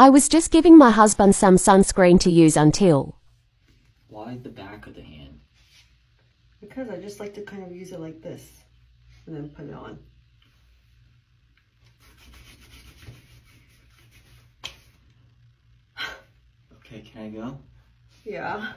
I was just giving my husband some sunscreen to use until. Why the back of the hand? Because I just like to kind of use it like this and then put it on. Okay, can I go? Yeah.